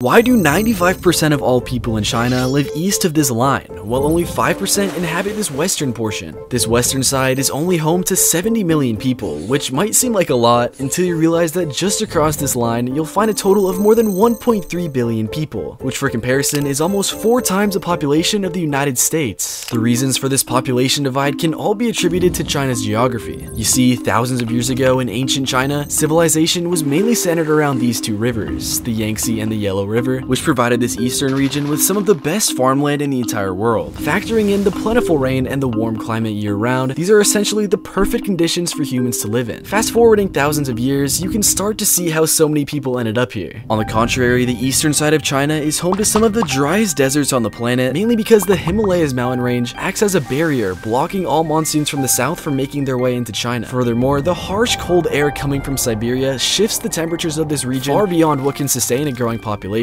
Why do 95% of all people in China live east of this line, while only 5% inhabit this western portion? This western side is only home to 70 million people, which might seem like a lot until you realize that just across this line, you'll find a total of more than 1.3 billion people, which for comparison is almost four times the population of the United States. The reasons for this population divide can all be attributed to China's geography. You see, thousands of years ago in ancient China, civilization was mainly centered around these two rivers, the Yangtze and the Yellow River, which provided this eastern region with some of the best farmland in the entire world. Factoring in the plentiful rain and the warm climate year-round, these are essentially the perfect conditions for humans to live in. Fast forwarding thousands of years, you can start to see how so many people ended up here. On the contrary, the eastern side of China is home to some of the driest deserts on the planet, mainly because the Himalayas mountain range acts as a barrier, blocking all monsoons from the south from making their way into China. Furthermore, the harsh cold air coming from Siberia shifts the temperatures of this region far beyond what can sustain a growing population